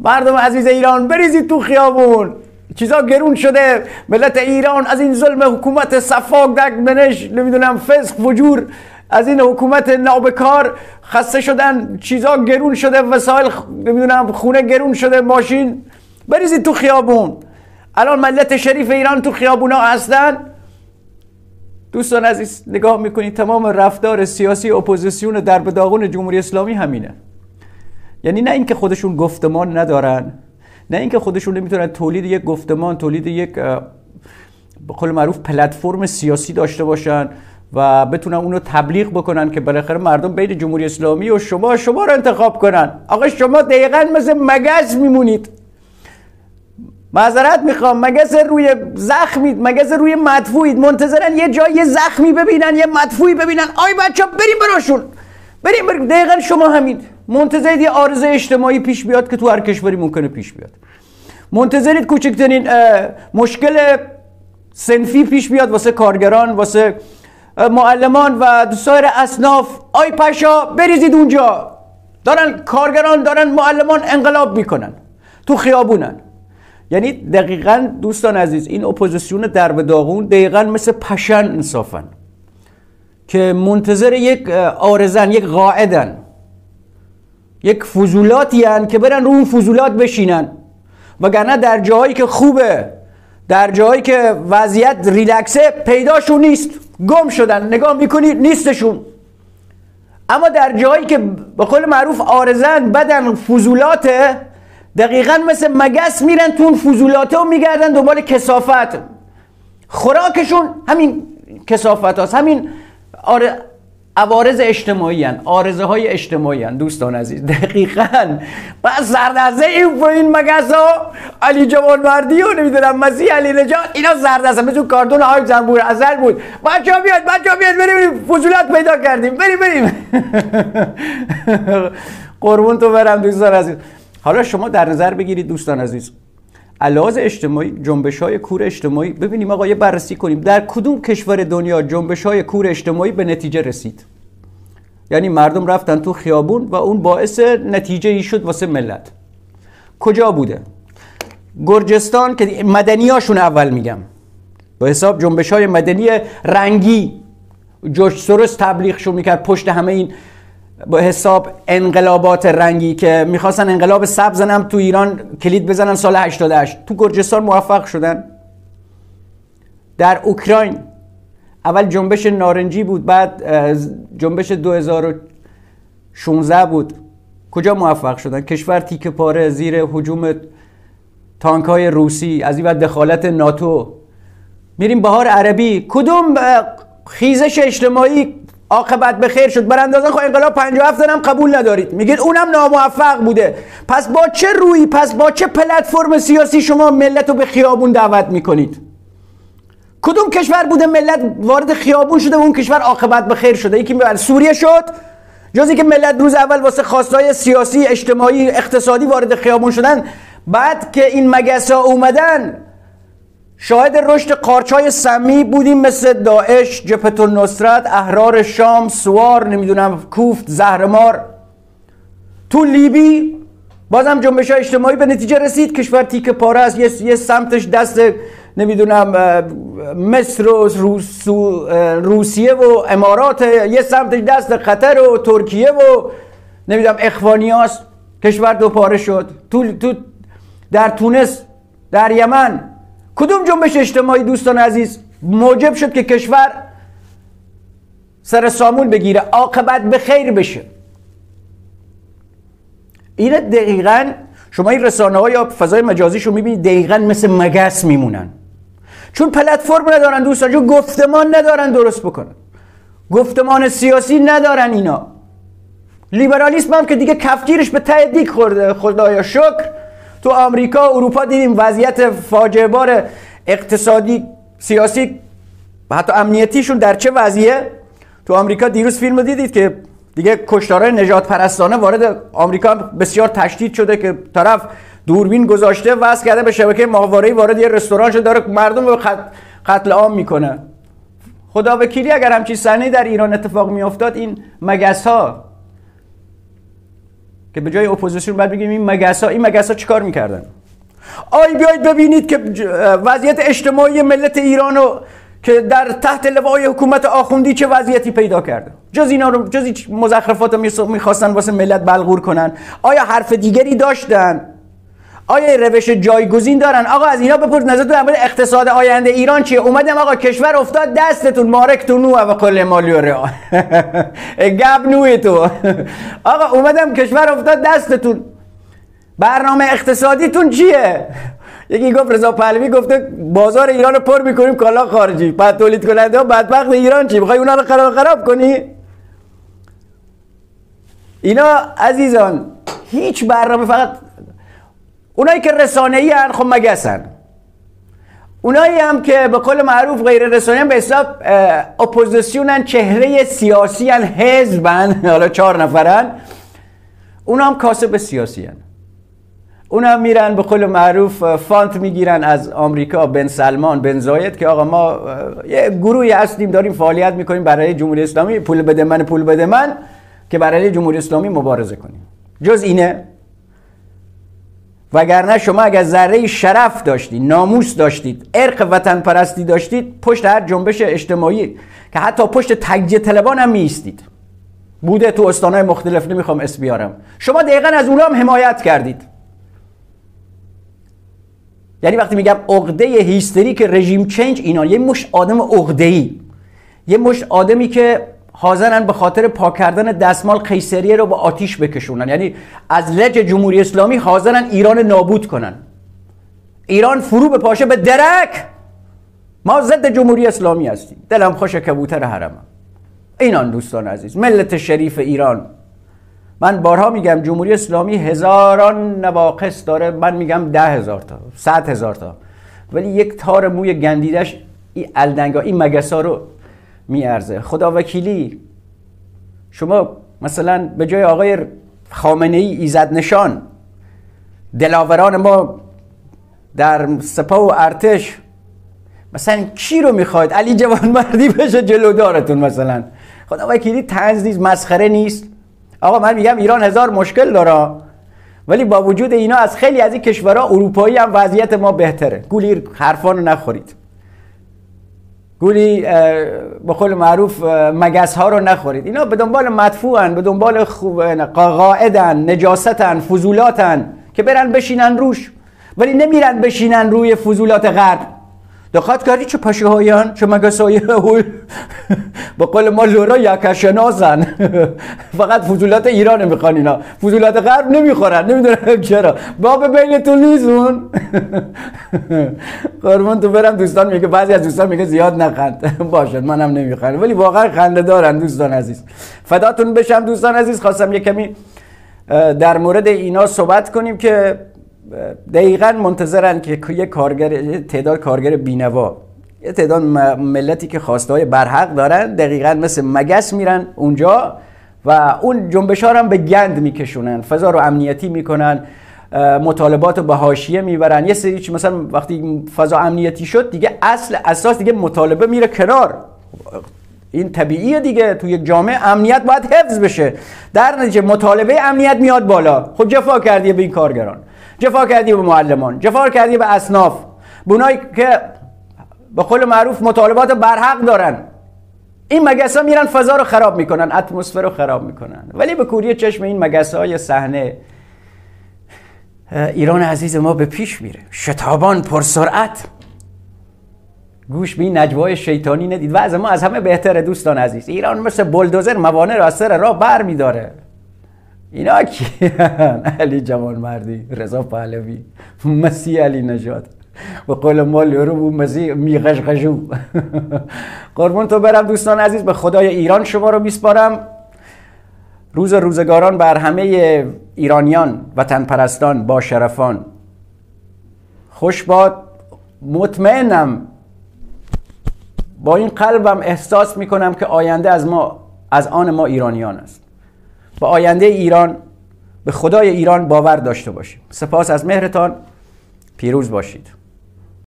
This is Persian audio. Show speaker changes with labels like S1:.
S1: مردم عزیز ایران بریزید تو خیابون. چیزا گرون شده. ملت ایران از این ظلم حکومت سفاک ددمنش نمی‌دونم فسق و فجور از این حکومت نابکار خسته شدن. چیزا گرون شده وسایل نمی‌دونم خونه گرون شده ماشین. بریزید تو خیابون. الان ملت شریف ایران تو خیابونا هستن. دوستان عزیز نگاه می‌کنید تمام رفتار سیاسی اپوزیسیون درب داغون جمهوری اسلامی همینه. یعنی نه اینکه خودشون گفتمان ندارن نه اینکه خودشون نمی‌تونن تولید یک گفتمان تولید یک به قول معروف پلتفرم سیاسی داشته باشن و بتونن اونو تبلیغ بکنن که بالاخره مردم بین جمهوری اسلامی و شما شما رو انتخاب کنن. آقا شما دقیقا مثل مگس میمونید. معذرت می‌خوام مگس روی زخمید مگس روی مدفوعید. منتظرن یه جای زخمی ببینن یه مدفوعی ببینن. آی بچه بریم براشون. بریم بریم. دقیقا شما همین منتظرید یه عارضه اجتماعی پیش بیاد که تو هر کشوری ممکنه پیش بیاد. منتظرید کوچکترین مشکل صنفی پیش بیاد واسه کارگران واسه معلمان و سایر اصناف. آی پشه‌ها بریزید اونجا. دارن کارگران دارن معلمان انقلاب می‌کنن. تو خیابونن. یعنی دقیقا دوستان عزیز این اپوزیسیون درب داغون دقیقا مثل پشه‌ن انصافاً که منتظر یک آرزن یک قاعدن. یک فضولاتی هن که برن رو اون فضولات بشینن. وگرنه در جاهایی که خوبه در جاهایی که وضعیت ریلکسه پیداشون نیست. گم شدن نگاه می‌کنی نیستشون. اما در جایی که به قول معروف آرزن بدن فضولاته دقیقا مثل مگس میرن تو اون فضولاته و میگردن دنبال کسافت خوراکشون همین کسافت هست همین آره عوارض اجتماعی هن. آرزه های اجتماعی هن. دوستان عزیز دقیقا. بس زردزه این با این مگس ها علی جوان مردی و نمی‌دونم مسیح علی نجات اینا زردزه مثل کارتون های زنبور ازل بود. بچه ها بیاد بچه ها بیاد بریم فضولات پیدا کردیم. بریم بریم. قربون تو برم دوستان عزیز. حالا شما در نظر بگیرید دوستان عزیز. علاوه اجتماعی جنبش های کور اجتماعی. ببینیم آقا یه بررسی کنیم. در کدوم کشور دنیا جنبش های کور اجتماعی به نتیجه رسید؟ یعنی مردم رفتن تو خیابون و اون باعث نتیجه ای شد واسه ملت. کجا بوده؟ گرجستان که مدنیاشون اول میگم. به حساب جنبش های مدنی رنگی. جوش سورس تبلیغشون می‌کرد پشت همه این با حساب انقلابات رنگی که می‌خواستن انقلاب سبز هم تو ایران کلید بزنن سال 88 تو گرجستان موفق شدن. در اوکراین. اول جنبش نارنجی بود بعد جنبش 2016 بود. کجا موفق شدن؟ کشور تیک پاره زیر حجوم تانک های روسی از این دخالت ناتو. میریم بهار عربی. کدوم خیزش اجتماعی عاقبت به خیر شد؟ براندازان خب انقلاب 57 هم قبول ندارید. میگید اونم ناموفق بوده. پس با چه روی پس با چه پلتفرم سیاسی شما ملت رو به خیابون دعوت می‌کنید؟ کدوم کشور بوده ملت وارد خیابون شده و اون کشور عاقبت به خیر شده؟ یکی سوریه شد جزی که ملت روز اول واسه خواستای سیاسی اجتماعی اقتصادی وارد خیابون شدن بعد که این مگسا اومدن شاهد رشد قارچای سمی بودیم مثل داعش جبهت النصرت احرار شام سوار نمی‌دونم کوفت زهرمار. تو لیبی بازم جنبش اجتماعی به نتیجه رسید کشور تیک پاره است یه،, یه سمتش دست نمی‌دونم مصر و روسیه و امارات یه سمتش دست قطر و ترکیه و نمی‌دونم اخوانی هاست کشور دو پاره شد. تو, تو در تونس در یمن کدوم جنبش اجتماعی دوستان عزیز موجب شد که کشور سر سامون بگیره عاقبت به خیر بشه؟ این دقیقا شما این رسانه ها یا فضای مجازی شو می‌بینید دقیقا مثل مگس میمونن. چون پلتفرم ندارن دوستان چون گفتمان ندارن درست بکنن. گفتمان سیاسی ندارن اینا. لیبرالیسم هم که دیگه کفگیرش به ته دیگ خورده. خدایا شکر. تو آمریکا اروپا دیدیم وضعیت فاجعه بار اقتصادی سیاسی و حتی امنیتیشون در چه وضعیه؟ تو آمریکا دیروز فیلم دیدید که دیگه کشتارهای نژادپرستانه وارد آمریکا بسیار تشدید شده که طرف دوربین گذاشته وصل کرده به شبکه ماهواره‌ای وارد یه رستوران شده داره مردم رو قتل عام می‌کنه. خدا وکیلی اگر همچین صحنه در ایران اتفاق میافتاد این مگس ها که به جای اپوزیسیون بعد بگیم این مگسا این مگسا چیکار می‌کردن؟ آی بیاید ببینید که وضعیت اجتماعی ملت ایرانو که در تحت لوای حکومت آخوندی چه وضعیتی پیدا کرده؟ جز اینا رو جز مزخرفات رو می‌خواستن واسه ملت بلغور کنن. آیا حرف دیگری داشتن؟ آیا روش جایگزین دارن؟ آقا از اینا بپرس نظر در مورد اقتصاد آینده ایران چیه؟ اومدم آقا کشور افتاد دستتون مارک تو نو و کل مالی و رئال. گب نوی تو. آقا اومدم کشور افتاد دستتون. برنامه اقتصادیتون چیه؟ یکی گفت رضا پهلوی گفته بازار ایران رو پر می‌کنیم کالا خارجی. بعد تولید کننده ها بدبخت ایران چی؟ می‌خوای اونا رو خراب خراب کنی؟ اینا عزیزان هیچ برنامه فقط اونایی که رسانه ای هن خب مگسن اونایی هم که به قول معروف غیر رسانه به حساب اپوزیسیونن چهره سیاسی هن حزبن حالا چهار نفرن اونا هم کاسب سیاسی هن. اونا میرن به قول معروف فانت می‌گیرن از آمریکا بن سلمان بن زاید که آقا ما یه گروهی هستیم داریم فعالیت می‌کنیم برای جمهوری اسلامی پول بده من پول بده من که برای جمهوری اسلامی مبارزه کنیم. جز اینه. وگرنه شما اگر ذره شرف داشتید ناموس داشتید ارق وطن پرستی داشتید پشت هر جنبش اجتماعی که حتی پشت تجزیه طلبان هم میستید بوده تو استانهای مختلف نمی‌خوام اسم بیارم. شما دقیقا از اونها هم حمایت کردید. یعنی وقتی میگم عقده هیستریک رژیم چنج اینا یه مش آدم عقده یه مش آدمی که حاضرن به خاطر پاک کردن دستمال قیصریه رو با آتیش بکشونن. یعنی از لج جمهوری اسلامی حاضرن ایران نابود کنن. ایران فرو به پاشه به درک. ما ضد جمهوری اسلامی هستیم. دلم خوش کبوتر حرمم اینان دوستان عزیز ملت شریف ایران. من بارها میگم جمهوری اسلامی هزاران نواقص داره. من میگم ده هزار تا صد هزار تا. ولی یک تار موی گندیدش این الدنگا این مگسا رو میارزه. خدا وکیلی. شما مثلا به جای آقای خامنه ای ایزد نشان دلاوران ما در سپاه و ارتش مثلا کی رو می‌خواید؟ علی جوان مردی بشه جلودارتون مثلا. خدا وکیلی تنز نیست مسخره نیست. آقا من میگم ایران هزار مشکل داره ولی با وجود اینا از خیلی از این کشورها اروپایی هم وضعیت ما بهتره. گولی حرفان نخورید. گولی به قول معروف مگس ها رو نخورید. اینا به دنبال مدفوعن به دنبال قاعدن نجاستن فضولاتن که برن بشینن روش. ولی نمیرن بشینن روی فضولات غرب. دقت کردی چه پشه هایان چه مگسای با قول ما لورا یکشنازن. فقط فضولات ایران می‌خوان اینا. فضولات غرب نمی‌خورن. نمی‌دونم چرا. باب بینتون نیزون قربون تو برم دوستان میگه بعضی از دوستان میگه زیاد نخند. باشد منم نمی‌خوام ولی واقعا خنده دارن دوستان عزیز. فداتون بشم دوستان عزیز. خواستم یه کمی در مورد اینا صحبت کنیم که دقیقا منتظرن که یه کارگر تعداد کارگر بینوا یه تعداد ملتی که خواسته های برحق دارن دقیقا مثل مگس میرن اونجا و اون جنبش ها هم به گند میکشونن فضا رو امنیتی می‌کنن مطالبات رو به حاشیه می‌برن. یه سری مثلا وقتی فضا امنیتی شد دیگه اصل اساس دیگه مطالبه میره کنار. این طبیعیه دیگه. توی یک جامعه امنیت باید حفظ بشه. در نتیجه مطالبه امنیت میاد بالا. خب جفا کردیه به این کارگران. جفا کردی به معلمان جفا کردی به اصناف. بونایی که به قول معروف مطالبات برحق دارن. این مگس ها میرن فضا رو خراب می‌کنن اتمسفر رو خراب می‌کنن. ولی به کوری چشم این مگس های صحنه ایران عزیز ما به پیش میره. شتابان پرسرعت گوش به این نجوای شیطانی ندید. و از ما از همه بهتره دوستان عزیز. ایران مثل بلدوزر موانع رو از سر راه بر میداره اینا کیان؟ علی جوان مردی رضا پهلوی مسیح علی نجات و قول مال رو بو مسیح میغشغشو قربون تو برم دوستان عزیز به خدای ایران شما رو میسپارم. روز روزگاران بر همه ایرانیان وطن پرستان با شرفان. خوش باد. مطمئنم با این قلبم احساس می‌کنم که آینده از ما از آن ما ایرانیان است. به آینده ایران به خدای ایران باور داشته باشیم. سپاس از مهرتان. پیروز باشید.